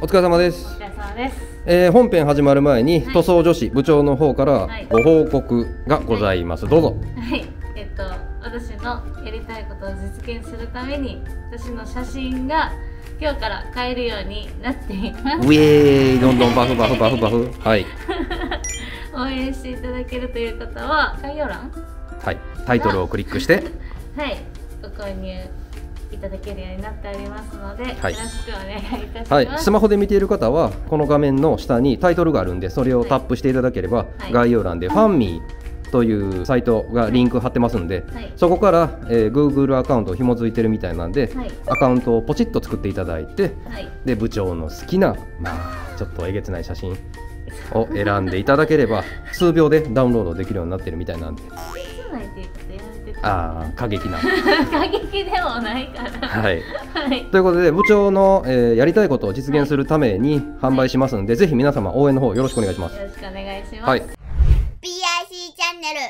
お疲れ様ですお。疲れ様です。えー本編始まる前に、はい塗装女子部長の方からはいご報告がございます。どうぞ。はい、えっと、私のやりたいことを実現するために、私の写真が今日から買えるようになっています。ウェーイ、どんどんバフバフバフバフ。はい。応援していただけるという方は、概要欄？はい。タイトルをクリックして、はい、ご購入いただけるようになっておりますので、はい。よろしくお願いいたします。はい。スマホで見ている方は、この画面の下にタイトルがあるんで、それをタップしていただければ、はい。概要欄でファンミーというサイトがリンク貼ってますんで、はい、そこから、えー Google アカウントを紐付いてるみたいなんで、はい、アカウントをポチッと作っていただいて、はい、で部長の好きな、まあ、ちょっとえげつない写真を選んでいただければ 数秒でダウンロードできるようになってるみたいなんでああ過激な 過激でもないから。はいはい。ということで部長の、えーやりたいことを実現するために販売しますので、ぜひ皆様応援の方よろしくお願いしますよろしくお願いします。はい PIC チャンネル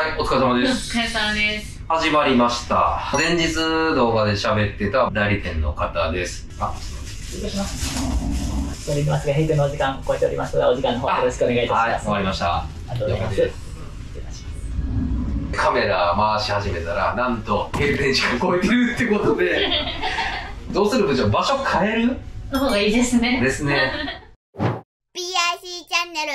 はいお疲れ様お疲れ様です。始まりました前日動画で喋ってた代理店の方ですあ失礼します。それでますが、閉店のお時間超えておりますが、お時間の方よろしくお願いいたします。わかりましたありがとうございます。カメラ回し始めたらなんと閉店時間超えてるってことで。どうする？部長場所変える？の方がいいですね。ですね。PIC チャンネル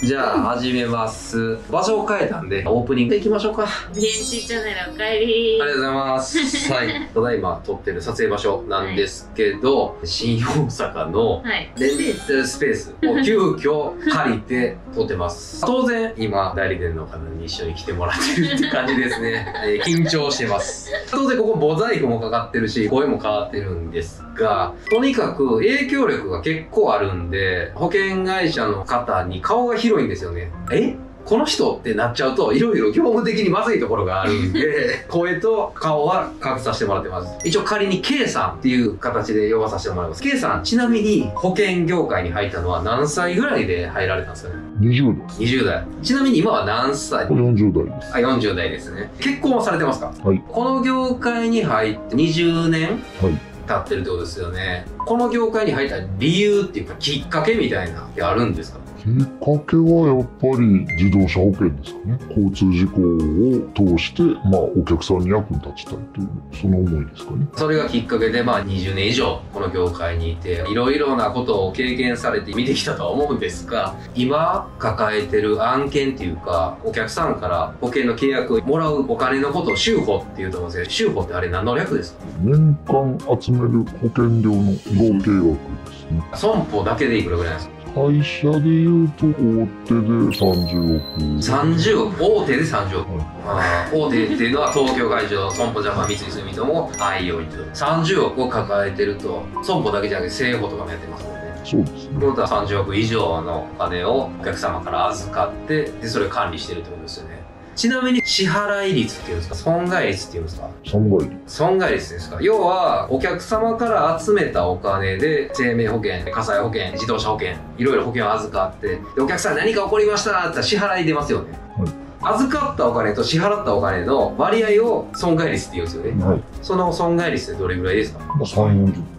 じゃあ始めます。場所を変えたんでオープニング行きましょうか。BNC チャンネルおかえり。ありがとうございます。はい。ただいま撮ってる撮影場所なんですけど、新大阪のはい。レンタルスペースを急遽借りて撮ってます。当然今代理店の方に一緒に来てもらってるって感じですね、えー緊張してます。当然ここモザイクもかかってるし声も変わってるんですがとにかく影響力が結構あるんで保険会社の方に顔が広いんですよね。え？この人ってなっちゃうといろいろ業務的にまずいところがあるんで 声と顔は隠させてもらってます。一応仮に K さんっていう形で呼ばさせてもらいます。K さんちなみに保険業界に入ったのは何歳ぐらいで入られたんですかね？20代。20代。ちなみに今は何歳？40代です。あ40代ですね。結婚はされてますか？はい。この業界に入って20年はい。経ってるってことですよね。この業界に入った理由っていうかきっかけみたいなってあるんですか？きっかけはやっぱり自動車保険ですかね。交通事故を通して、まあお客さんに役に立ちたいという、その思いですかね。それがきっかけで、まあ、20年以上この業界にいていろいろなことを経験されて見てきたとは思うんですが今抱えてる案件っていうかお客さんから保険の契約をもらうお金のことを収保っていうと思うんですけど収保ってあれ何の略ですか？年間集める保険料の合計額ですね。損保だけでいくらぐらいなんですか？会社で言うと大手で30億。30億？大手で30億、はい。大手っていうのは東京海上損保ジャパン三井住友愛用と30億を抱えてると損保だけじゃなくて生保とかもやってますもんねそうですね。ということは30億以上のお金をお客様から預かってでそれを管理してるってことですよねちなみに支払い率っていうんですか？損害率っていうんですか？3割。損害率ですか？要はお客様から集めたお金で生命保険火災保険自動車保険いろいろ保険を預かってでお客さん何か起こりましたって支払い出ますよね、はい。預かったお金と支払ったお金の割合を損害率って言うんですよね。はい。その損害率ってどれぐらいですか？まあ3、40%。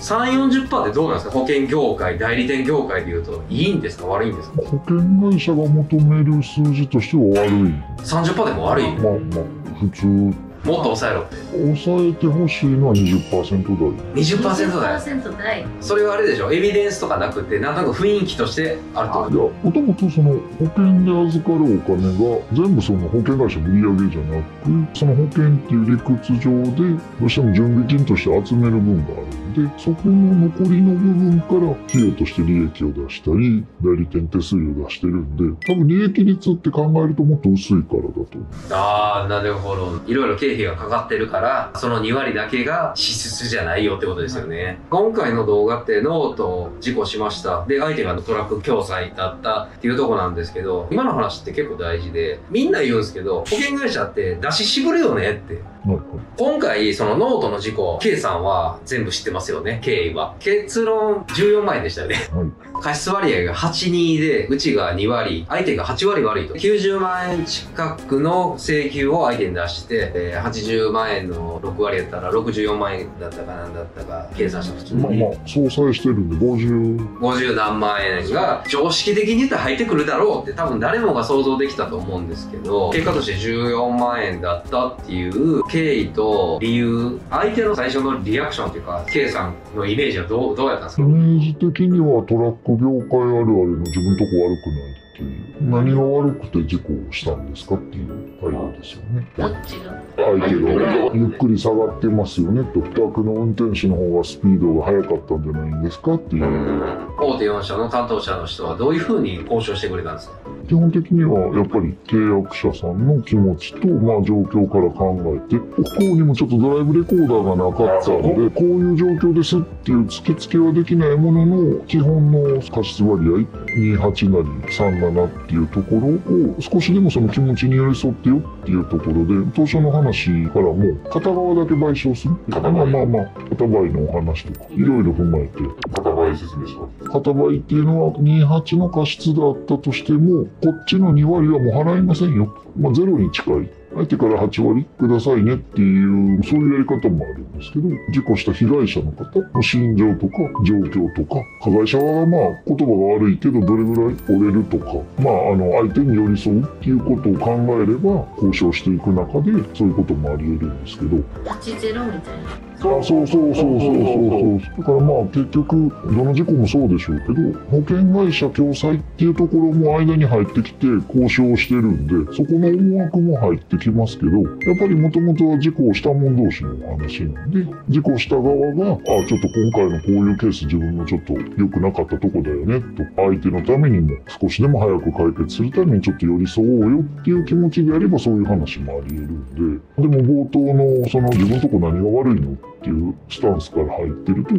3 4 0ってどうなんですか？保険業界代理店業界でいうといいんですか？悪いんですか？保険会社が求める数字としては悪い。30%でも悪い。まあまあ、普通、もっと抑えろって抑えてほしいのは20%台。20%だよ20%台。それはあれでしょ？エビデンスとかなくてなんとなく雰囲気としてあるといや、もともとその保険で預かるお金が全部その保険会社の売り上げじゃなく、その保険っていう理屈上でどうしても準備金として集める分があるんで、そこの残りの部分から費用として利益を出したり、代理店手数料出してるんで、多分利益率って考えるともっと薄いからだと思う。ああなるほどいろいろ経費がかかってるからその2割だけが支出じゃないよってことですよね、今回の動画ってノート事故しました。で相手がトラック共済だったっていうとこなんですけど今の話って結構大事でみんな言うんですけど保険会社って出し渋るよねって。はいはい。今回そのノートの事故 K さんは全部知ってますよね経緯は。結論14万円でしたよね。はい。過失割合が82でうちが2割相手が8割悪いと。90万円近くの請求を相手に出して、えー80万円の6割やったら64万円だったかなんだったか計算したら普通に。まあまあ相殺してるんで50 50何万円が常識的に言ったら入ってくるだろうって多分誰もが想像できたと思うんですけど結果として14万円だったっていう経緯と理由相手の最初のリアクションっていうか K さんのイメージはどうどうやったんですか？イメージ的にはトラック業界あるあるの自分とこ悪くないっていう。何が悪くて事故をしたんですかっていう対応ですよね。どっちが？相手がゆっくり下がってますよね。と負託の運転手の方がスピードが速かったんじゃないんですかっていう。大手4社の担当者の人はどういうふうに交渉してくれたんですか？基本的にはやっぱり契約者さんの気持ちと、まあ、状況から考えて不幸にもちょっとドライブレコーダーがなかったのでこういう状況ですっていう付け付けはできないものの基本の過失割合28なり37っていうところを少しでもその気持ちに寄り添ってよっていうところで当初の話からも片側だけ賠償する。まあまあまあ片賠のお話とかいろいろ踏まえて。片倍説明します。片倍っていうのは28の過失だったとしてもこっちの2割はもう払いませんよ、まあ、ゼロに近い相手から8割くださいねっていうそういうやり方もあるんですけど事故した被害者の方の心情とか状況とか加害者はまあ言葉が悪いけどどれぐらい折れるとかまああの相手に寄り添うっていうことを考えれば交渉していく中でそういうこともありえるんですけど。みたいな。そうそうそうそうそうそう。だからまあ結局どの事故もそうでしょうけど保険会社共済っていうところも間に入ってきて交渉してるんでそこの思惑も入ってきますけどやっぱりもともとは事故をした者同士の話なんで事故した側があちょっと今回のこういうケース自分のちょっと良くなかったとこだよねと相手のためにも少しでも早く解決するためにちょっと寄り添おうよっていう気持ちであればそういう話もあり得るんででも冒頭のその自分とこ何が悪いの？っていうスタンスから入ってると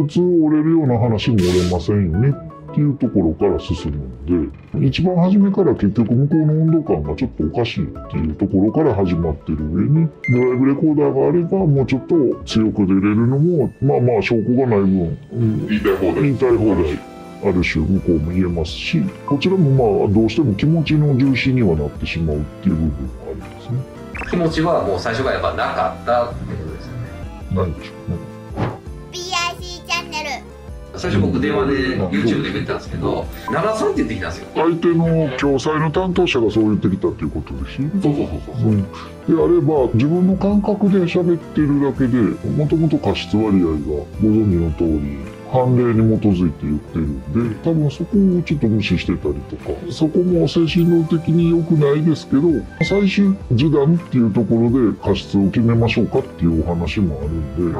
普通折れるような話も折れませんよねっていうところから進むので一番初めから結局向こうの温度感がちょっとおかしいっていうところから始まってる上にドライブレコーダーがあればもうちょっと強く出れるのもまあまあ証拠がない分、うん、言いたい放題。言いたい放題ある種向こうも言えますしこちらもまあどうしても気持ちの重視にはなってしまうっていう部分がありますね。気持ちはもう最初からやっぱなかったないでしょうね。PIC チャンネル最初僕電話で YouTube で見てたんですけど73って言ってきたんですよ相手の共済の担当者がそう言ってきたっていうことですよね。そうそうそうそう。うん、であれば自分の感覚で喋ってるだけでもともと過失割合がご存知の通り判例に基づいて言ってるんで多分そこをちょっと無視してたりとかそこも精神論的に良くないですけど最終示談っていうところで過失を決めましょうかっていうお話もあるんで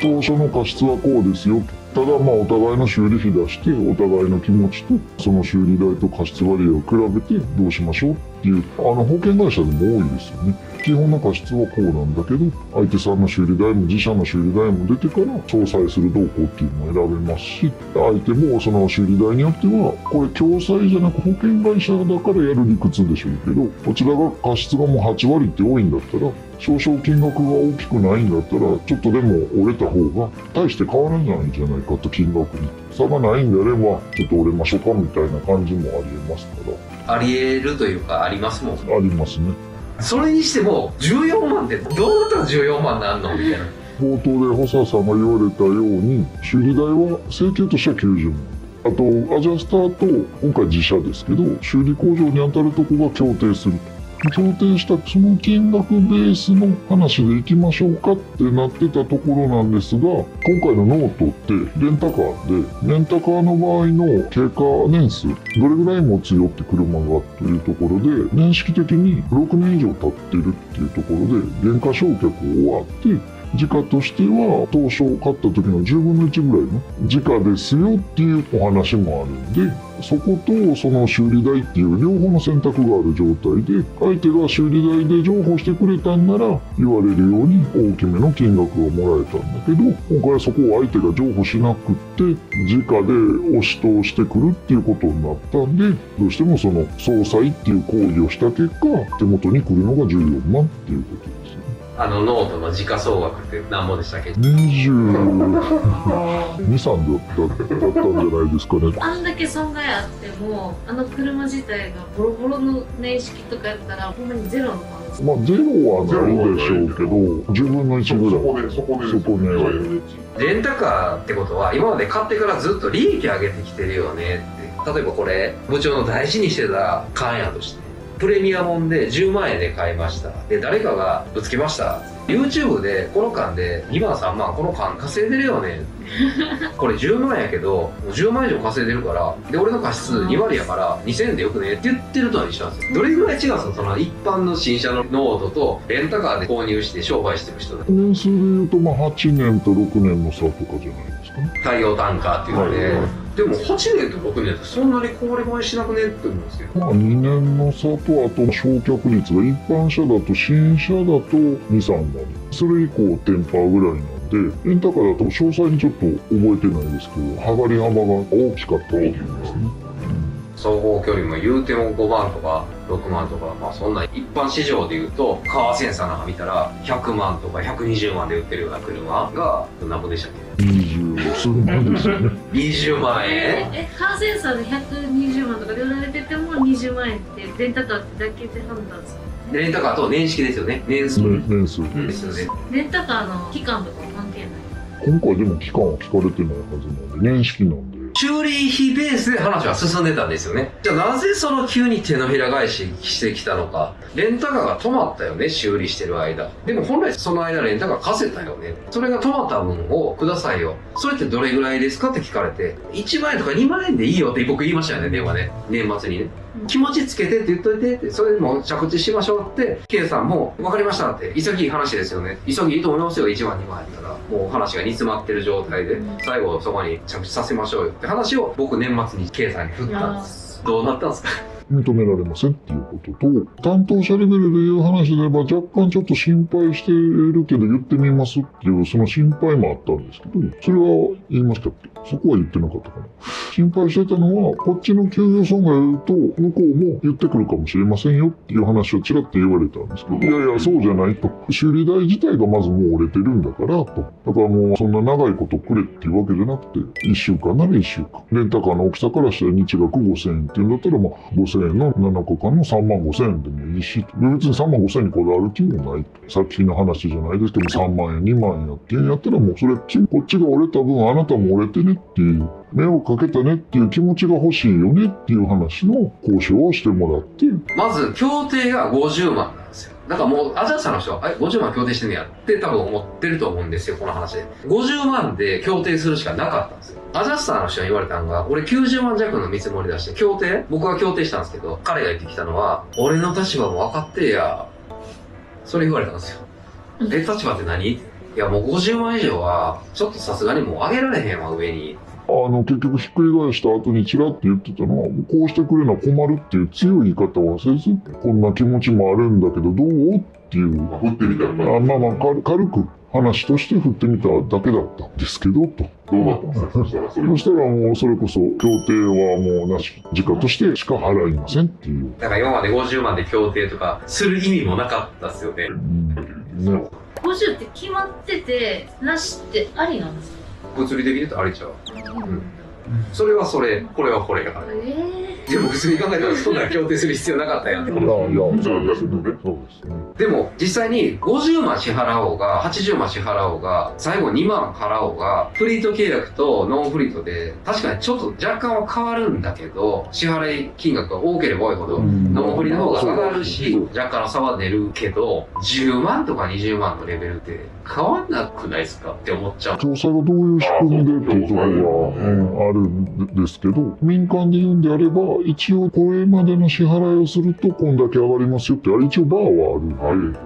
当初の過失はこうですよ。ただまあお互いの修理費出してお互いの気持ちとその修理代と過失割合を比べてどうしましょうっていうあの保険会社でも多いですよね基本の過失はこうなんだけど相手さんの修理代も自社の修理代も出てから相殺する動向っていうのも選べますし相手もその修理代によってはこれ共済じゃなく保険会社だからやる理屈でしょうけどこちらが過失がもう8割って多いんだったら少々金額が大きくないんだったらちょっとでも折れた方が大して変わらないんじゃないかと金額に差がないんであればちょっと折れましょうかみたいな感じもありえますから。あり得るというかありますもんありますね。それにしても14万ってどうだったら14万なんの？みたいな。冒頭で細田さんが言われたように修理代は請求としては90万。あとアジャスターと今回自社ですけど修理工場に当たるとこが協定すると。協定したその金額ベースの話でいきましょうかってなってたところなんですが今回のノートってレンタカーでレンタカーの場合の経過年数どれぐらい持つよって車がというところで年式的に6年以上経ってるっていうところで原価償却終わって時価としては当初買った時の10分の1ぐらいの時価ですよっていうお話もあるんでそことその修理代っていう両方の選択がある状態で相手が修理代で譲歩してくれたんなら言われるように大きめの金額をもらえたんだけど今回はそこを相手が譲歩しなくって時価で押し通してくるっていうことになったんでどうしてもその総裁っていう行為をした結果手元に来るのが14万っていうことですね。あのノートの時価総額って何ぼでしたっけ？22,3だっただったんじゃないですかね。あんだけ損害あってもあの車自体がボロボロの年式とかやったらほんまにゼロの可能まあ、ゼロはないでしょうけど、10分の1ぐらい。そこで、そこで、そこでレンタカーってことは今まで買ってからずっと利益上げてきてるよねって。例えばこれ部長の大事にしてた缶やとしてプレミアムで10万円で買いました。で誰かがぶつけました。YouTube でこの缶で2万3万この缶稼いでるよね。これ10万やけどもう10万以上稼いでるからで俺の過失2割やから2000円でよくね？って言ってるとは一緒なんですよ。どれぐらい違うんですか？その一般の新車のノートとレンタカーで購入して商売してる人だ年数で言うと、まあ、8年と6年の差とかじゃないですかね。太陽単価っていうので、はいはいでも8年と6年ってそんなに壊れ前しなくねって思うんですけどまあ、2年の差と、あと、焼却率が一般車だと、新車だと2、3割。それ以降、テンパーぐらいなんで、レンタカーだと詳細にちょっと覚えてないですけど、剥がり幅が大きかったっていうんですね。総合距離も言うても5万とか6万とかまあそんな一般市場で言うとカーセンサーなんか見たら100万とか120万で売ってるような車が何本でしたっ20数万ですよね。け20万円？ええカーセンサーで120万とかで売られてても20万円ってレンタカーってだけで判断するレンタカーと年式ですよね年数ね年数。ですよねレンタカーの期間とか関係ない？今回でも期間は聞かれてないはずなんで、年式なんで。修理費ベースで話は進んでたんですよね。じゃあなぜその急に手のひら返ししてきたのか。レンタカーが止まったよね、修理してる間。でも本来その間レンタカー貸せたよね。それが止まった分をくださいよ。それってどれぐらいですかって聞かれて、1万円とか2万円でいいよって僕言いましたよね、電話で。年末にね。気持ちつけてって言っといてって、それでもう着地しましょうって、K さんも、分かりましたって、急ぎい話ですよね。急ぎいいと思いますよ、1万2万円やったら。もう話が煮詰まってる状態で、最後そこに着地させましょうよって話を僕年末に K さんに振ったんです。どうなったんですか？認められませんっていうことと、担当者レベルでいう話で言えば若干ちょっと心配しているけど言ってみますっていうその心配もあったんですけど、それは言いましたっけそこは言ってなかったかな。心配してたのは、こっちの給与損害と向こうも言ってくるかもしれませんよっていう話をちらっと言われたんですけど、いやいや、そうじゃないと。修理代自体がまずもう折れてるんだからと。だからもうそんな長いことくれっていうわけじゃなくて、1週間なら1週間。レンタカーの大きさからしたら日額5000円っていうんだったら、まあ5000円の7日間の3万5千円でもいいし、別に3万5千円にこだわる気もないと。さっきの話じゃないですけど、3万円、2万円やってやったらもうそれ、こっちが折れた分あなたも折れてねっていう、目をかけたねっていう気持ちが欲しいよねっていう話の交渉をしてもらって、まず、協定が50万なんからもう、アジャスタの人は、え、50万協定してんねやって多分思ってると思うんですよ、この話で。50万で協定するしかなかったんですよ。アジャスターの人に言われたのが、俺90万弱の見積もり出して、協定？僕は協定したんですけど、彼が言ってきたのは、俺の立場も分かってや。それ言われたんですよ。え、立場って何？いや、もう50万以上は、ちょっとさすがにもう上げられへんわ、上に。あの、結局ひっくり返した後にチラッと言ってたのは、こうしてくれな困るっていう強い言い方はせず、こんな気持ちもあるんだけど、どうっていう、まあ振ってみたら、あまあまあ軽軽く話として振ってみただけだったんですけど、と。どうなったんですか？そしたら、それそしたらもうそれこそ、協定はもうなし、時価としてしか払いませんっていう。だから今まで50万で協定とかする意味もなかったっすよね。うんね、50って決まっててなしってありなんですか？物理的に言うとあれちゃう。うん。それはそれ、これはこれやから。えでも普通に考えたらそんな協定する必要なかったやん。いや、いや、そうですね。そうですね。でも実際に50万支払おうが80万支払おうが最後2万払おうがフリート契約とノンフリートで確かにちょっと若干は変わるんだけど支払い金額が多ければ多いほどノンフリーの方が上がるし若干の差は出るけど10万とか20万のレベルって変わんなくないですかって思っちゃう。調査がどういう仕組みでってうんあるんですけど、民間で言うんであれば、一応これまでの支払いをすると、こんだけ上がりますよって、あれ一応バーはあるんで、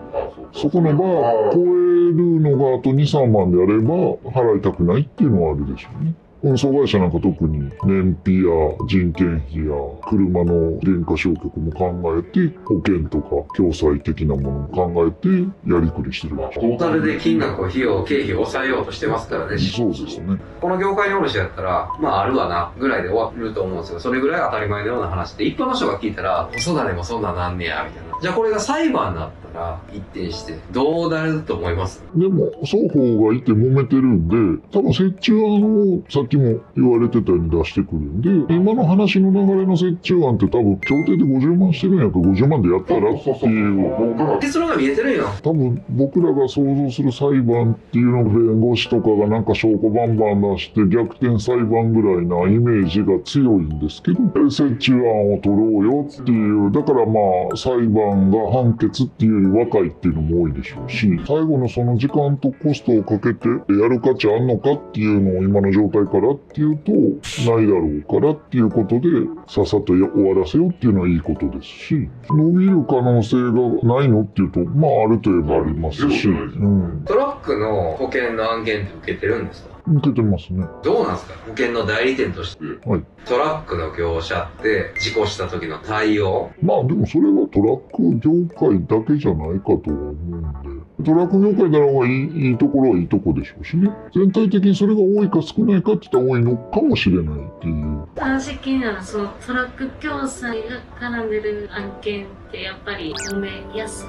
そこのバー超えるのがあと2、3万であれば、払いたくないっていうのはあるでしょうね。運送会社なんか特に燃費や人件費や車の原価償却も考えて保険とか共済的なものも考えてやりくりしてるトータルで金額を費用、経費を抑えようとしてますからね。そうですね。この業界におる人やったら、まああるわな、ぐらいで終わると思うんですよ。それぐらい当たり前のような話で、一般の人が聞いたら、子育てもそんななんねや、みたいな。じゃあこれが裁判になったら、一転して、どうなると思います？でも、双方がいて揉めてるんで、多分折衷案をさっっきも言われてたように出してくるんで、今の話の流れの折衷案って多分、協定で50万してるんやから50万でやったらっていう、結論が見えてるんよ。多分僕らが想像する裁判っていうのが弁護士とかがなんか証拠バンバン出して逆転裁判ぐらいなイメージが強いんですけど、折衷案を取ろうよっていう、だからまあ裁判が判決っていう若いっていうのも多いでしょうし、最後のその時間とコストをかけてやる価値あんのかっていうのを今の状態からっていうと、ないだろうからっていうことで、さっさと終わらせようっていうのはいいことですし、伸びる可能性がないのっていうと、まああるといえばありますし、うん、トラックの保険の案件って受けてるんですか？受けてますね。どうなんですか？保険の代理店として。はいトラックの業者って事故した時の対応？まあでもそれはトラック業界だけじゃないかとは思うんで、トラック業界ならばいいいいところはいいとこでしょうしね。全体的にそれが多いか少ないかって言ったら多いのかもしれないっていう。私気になるそのトラック共済が絡んでる案件ってやっぱり揉めやすい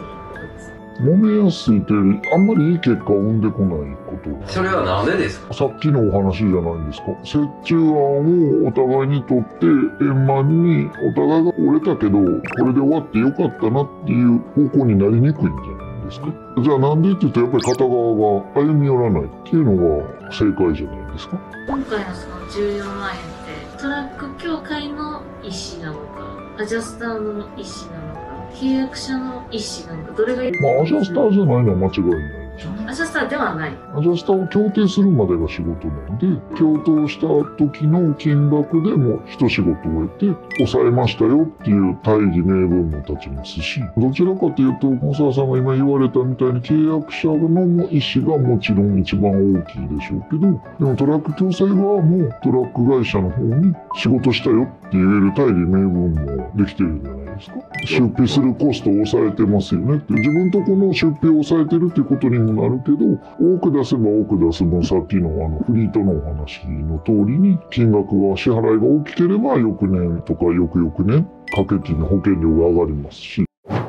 揉めやすいというより、あんまりいい結果を生んでこないこと。それはなんでですか？さっきのお話じゃないですか。折衷案をお互いにとって円満にお互いが折れたけど、これで終わってよかったなっていう方向になりにくいんじゃないですか。じゃあなんでって言うとやっぱり片側が歩み寄らないっていうのが正解じゃないですか。今回のその14万円ってトラック協会の意思なのかアジャスターの意思なのか契約者の意思なのかどれがいい？まあアジャスターじゃないのは間違いない。アジャスターではない。アジャスターを協定するまでが仕事なんで、協定した時の金額でも一仕事を得て、抑えましたよっていう大義名分も立ちますし、どちらかというと、大沢さんが今言われたみたいに契約者の意思がもちろん一番大きいでしょうけど、でもトラック共済側もトラック会社の方に仕事したよって言える大義名分もできてるじゃないですか。出費するコストを抑えてますよねって。自分とこの出費を抑えてるってことにもなるけど、多く出せば多く出す分、さっきのあのフリートのお話の通りに、金額が支払いが大きければ翌年とか翌々年、掛け金の保険料が上がりますし、PIC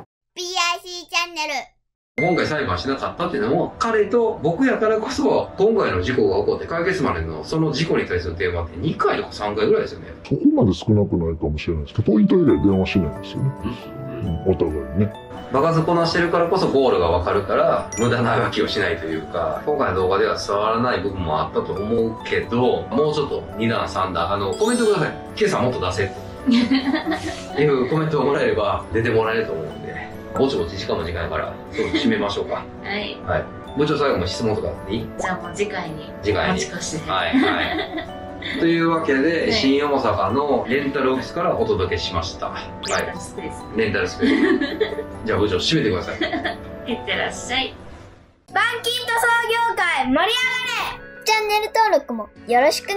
チャンネル今回裁判しなかったっていうのも、彼と僕やからこそ、今回の事故が起こって解決までのその事故に対する電話って2回とか3回ぐらいですよね。そこまで少なくないかもしれないですけど、ポイント以外電話しないんですよね。うんお互いにね。爆発こなしてるからこそゴールがわかるから、無駄な動きをしないというか、今回の動画では伝わらない部分もあったと思うけど、もうちょっと2段3段、あの、コメントください。さんもっと出せって。いうコメントをもらえれば出てもらえると思うぼちぼち時間も時間やから、そろそろ締めましょうか。はいはい。部長最後の質問とかあっていい？じゃあもう次回に次回に持ち。越してはい、はい。というわけで、はい新大阪のレンタルオフィスからお届けしました。はレンタい。ルスペースレンタルスペース。じゃあ部長、締めてください。いってらっしゃい板金塗装業界盛り上がれチャンネル登録もよろしくね